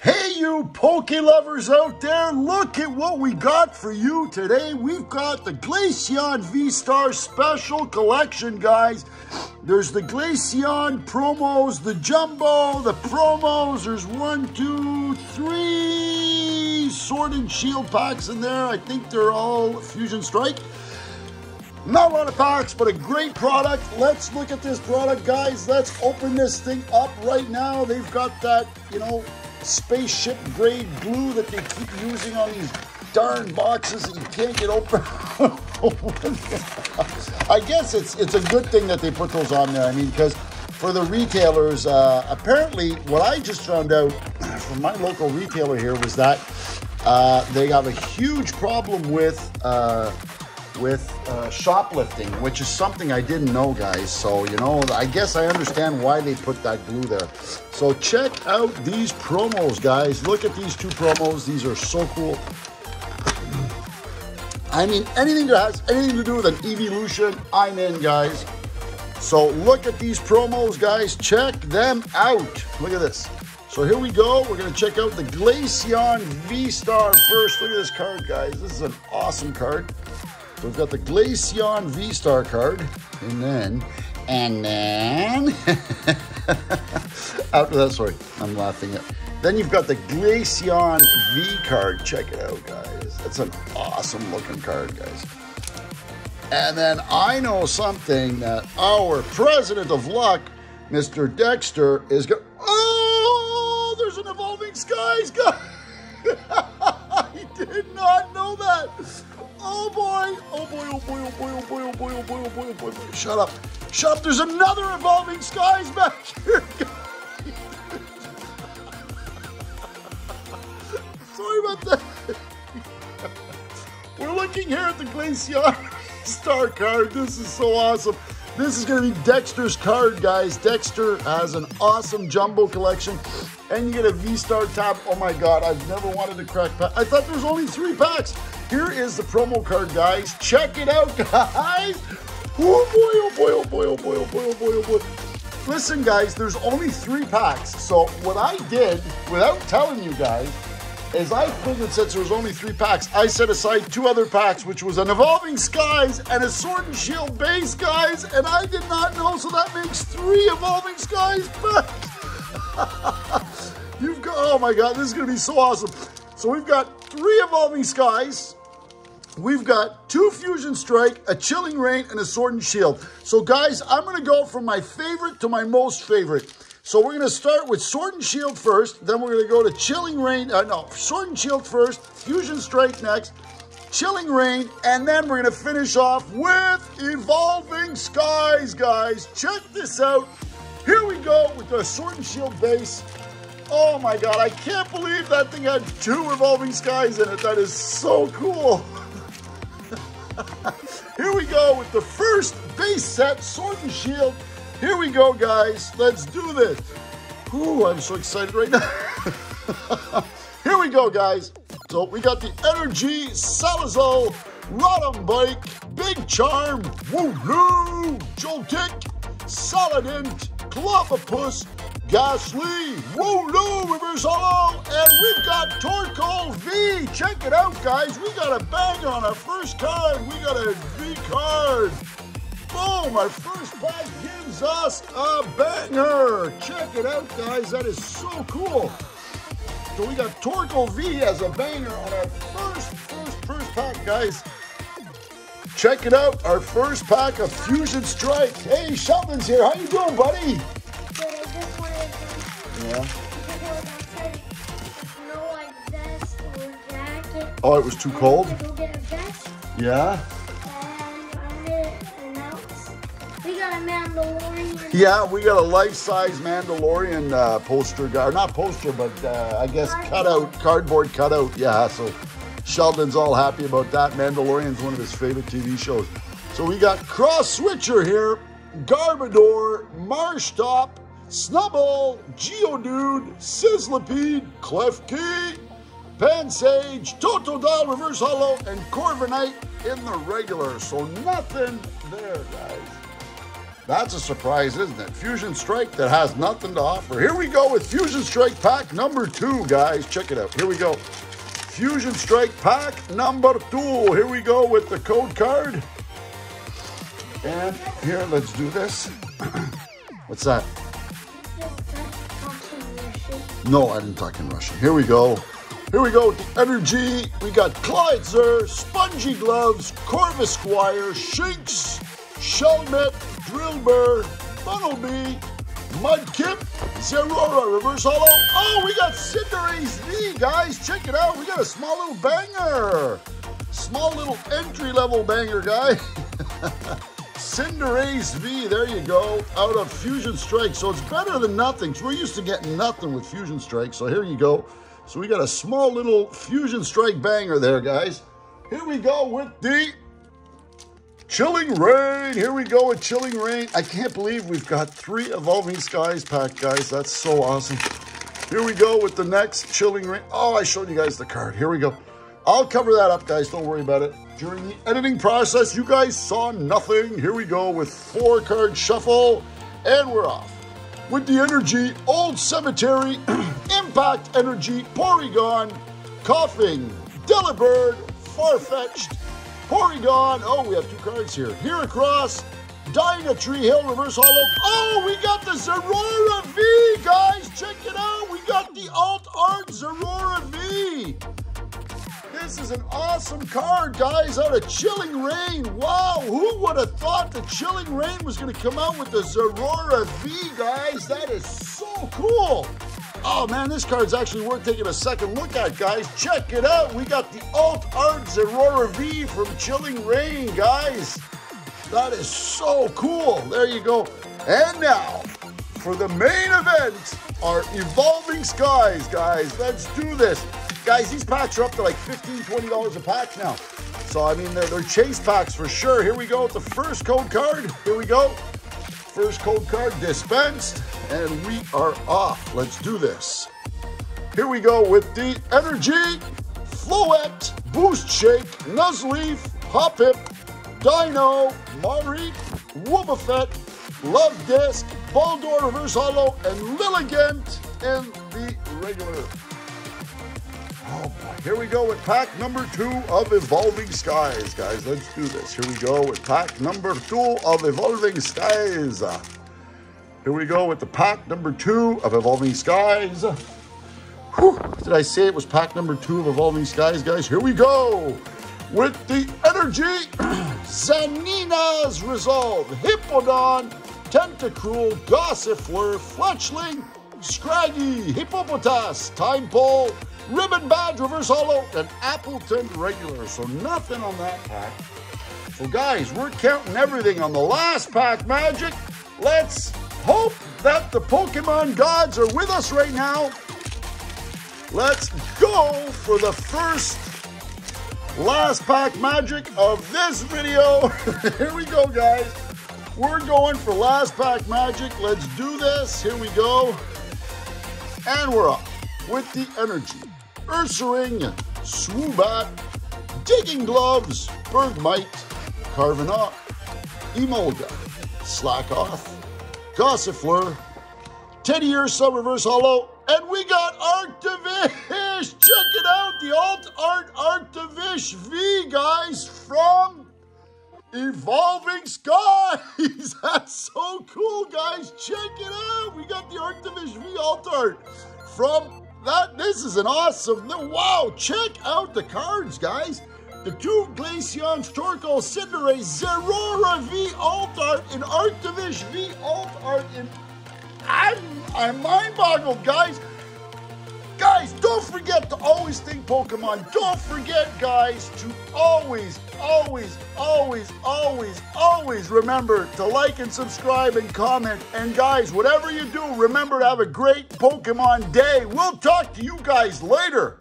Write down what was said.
Hey, you poke lovers out there, look at what we got for you today. We've got the Glaceon V-Star Special Collection, guys. There's the Glaceon promos, the Jumbo, the promos. There's one, two, three Sword and Shield packs in there. I think they're all Fusion Strike. Not a lot of packs, but a great product. Let's look at this product, guys. Let's open this thing up right now. They've got that, you know, spaceship grade glue that they keep using on these darn boxes and you can't get open. I guess it's it's a good thing that they put those on there. I mean, because for the retailers, uh, apparently what I just found out from my local retailer here was that uh, they have a huge problem with uh, with uh, shoplifting, which is something I didn't know, guys. So, you know, I guess I understand why they put that glue there. So check out these promos, guys. Look at these two promos. These are so cool. I mean, anything that has anything to do with an evolution, I'm in, guys. So look at these promos, guys. Check them out. Look at this. So here we go. We're going to check out the Glaceon V-Star first. Look at this card, guys. This is an awesome card. We've got the Glaceon V-Star card, and then, and then, after that, sorry, I'm laughing at. Then you've got the Glaceon V card. Check it out, guys. That's an awesome looking card, guys. And then I know something that our president of luck, Mr. Dexter, is going. Oh, there's an evolving skies guy. Boy, oh boy, oh boy, oh boy, oh boy, oh boy, oh boy, oh boy, oh boy, oh boy. Shut up. Shut up. There's another evolving skies back here. Sorry about that. We're looking here at the Glacier Star card. This is so awesome. This is going to be Dexter's card, guys. Dexter has an awesome jumbo collection, and you get a V-Star tab. Oh my God, I've never wanted to crack pack. I thought there was only three packs. Here is the promo card, guys. Check it out, guys. Oh boy, oh boy, oh boy, oh boy, oh boy, oh boy, oh boy. Listen, guys, there's only three packs. So what I did, without telling you guys, is I figured since there was only three packs, I set aside two other packs, which was an Evolving Skies and a Sword and Shield base, guys, and I did not know, so that makes three Evolving Skies packs. You've got, oh my God, this is gonna be so awesome. So we've got three Evolving Skies, We've got two Fusion Strike, a Chilling Reign, and a Sword and Shield. So guys, I'm gonna go from my favorite to my most favorite. So we're gonna start with Sword and Shield first, then we're gonna go to Chilling Reign, uh, no, Sword and Shield first, Fusion Strike next, Chilling Reign, and then we're gonna finish off with Evolving Skies, guys. Check this out. Here we go with the Sword and Shield base. Oh my God, I can't believe that thing had two Evolving Skies in it. That is so cool. Here we go with the first base set, Sword and Shield. Here we go, guys. Let's do this. Ooh, I'm so excited right now. Here we go, guys. So we got the Energy Salazzle, Rotom Bike, Big Charm, Wooloo, Joltik, Salandit, Clobbopus, Gastly, Wooloo, Reverse Holo, and we've got Torkoal V. Check it out, guys. We got a banger on our first card. We got a V card. Boom, our first pack gives us a banger. Check it out, guys. That is so cool. So we got Torkoal V as a banger on our first, first, first pack, guys. Check it out, our first pack of Fusion Strike. Hey, Sheldon's here. How you doing, buddy? Yeah. Oh, it was too cold? Yeah? Yeah, we got a life-size Mandalorian uh, poster, or not poster, but uh, I guess cutout, cardboard cutout. Yeah, so Sheldon's all happy about that. Mandalorian's one of his favorite TV shows. So we got Cross Switcher here, Garbodor, Marshtomp, Snubbull, Geodude, Sizzlipede, Klefki, Pansage, Totodile, Reverse Holo, and Corviknight in the regular. So nothing there, guys. That's a surprise, isn't it? Fusion Strike that has nothing to offer. Here we go with Fusion Strike pack number two, guys. Check it out. Here we go. Fusion Strike pack number two. Here we go with the code card. And here, let's do this. What's that? No, I didn't talk in Russian. Here we go. Here we go with the energy. We got Clydezer, Spongy Gloves, Corvisquire, Shinx, Shelmet, Drillbur, Funnelby, Mudkip, Zeraora, Reverse Holo. Oh, we got Cinderace V, guys. Check it out. We got a small little banger. Small little entry level banger, guy. Cinderace V, there you go, out of Fusion Strike. So it's better than nothing. We're used to getting nothing with Fusion Strike. So here you go. So we got a small little Fusion Strike banger there, guys. Here we go with the Chilling Reign. Here we go with Chilling Reign. I can't believe we've got three Evolving Skies pack, guys. That's so awesome. Here we go with the next Chilling Reign. Oh, I showed you guys the card. Here we go. I'll cover that up, guys. Don't worry about it. During the editing process, you guys saw nothing. Here we go with four card shuffle, and we're off. With the energy, Old Cemetery, Impact Energy, Porygon, Koffing, Delibird, Farfetch'd, Porygon. Oh, we have two cards here. Heracross, Dyna Tree Hill, Reverse Holo. Oh, we got the Zeraora V, guys. Check it out. We got the Alt Art Zeraora V. This is an awesome card, guys, out of Chilling Reign. Wow, who would have thought the Chilling Reign was going to come out with the Zeraora V, guys? That is so cool. Oh man, this card's actually worth taking a second look at, guys. Check it out. We got the Alt Art Aurora V from Chilling Reign, guys. That is so cool. There you go. And now, for the main event, our Evolving Skies, guys. Let's do this. Guys, these packs are up to like $15, $20 a pack now. So, I mean, they're, they're chase packs for sure. Here we go with the first code card. Here we go. First code card dispensed, and we are off. Let's do this. Here we go with the Energy, Floette, Boost Shake, Nuzleaf, Hoppip, Dino, Mari, Wobbuffet, Love Disc, Baldor Reverse Holo, and Lilligant in the regular. Oh boy, here we go with pack number two of Evolving Skies, guys. Let's do this. Here we go with pack number two of Evolving Skies. Here we go with the pack number two of Evolving Skies. Whew, did I say it was pack number two of Evolving Skies, guys? Here we go with the Energy Zinnia's Resolve, Hippowdon, Tentacruel, Gossifleur, Fletchling, Scraggy, Hippopotas, Time Pole, Ribbon Badge, Reverse Holo, and Appletun Regular. So nothing on that pack. So guys, we're counting everything on the last pack magic. Let's hope that the Pokemon gods are with us right now. Let's go for the first last pack magic of this video. Here we go, guys. We're going for last pack magic. Let's do this. Here we go. And we're up with the energy. Ursaring, Swoobat, Digging Gloves, Bergmite, Carvanha, Emolga, Slack Off, Gossifleur, Teddiursa Reverse Holo, and we got Arctovish! Check it out, the Alt Art Arctovish V, guys, from Evolving Skies! That's so cool, guys! Check it out! We got the Arctovish V Alt Art from that. This is an awesome, wow! Check out the cards, guys! The two Glaceons, Torkoal, Cinderace, Zeraora V Alt Art, and Arctovish V Alt Art, and I'm, I'm mind boggled, guys! Guys, don't forget to always think Pokemon. Don't forget, guys, to always, always, always, always, always remember to like and subscribe and comment. And guys, whatever you do, remember to have a great Pokemon day. We'll talk to you guys later.